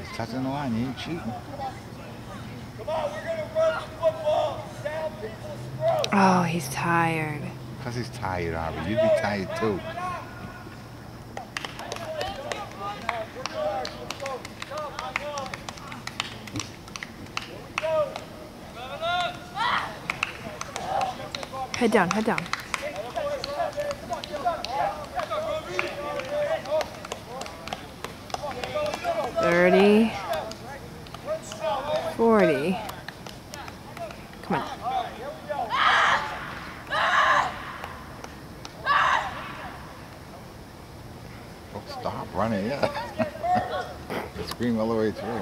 he's Touching the line, He ain't cheating. Come on, we're gonna run the football. Oh, he's tired. Because he's tired, Harvey. You'd be tired too. Head down, head down. Thirty. Forty. Come on. Oh, stop running, yeah. Scream all the way through.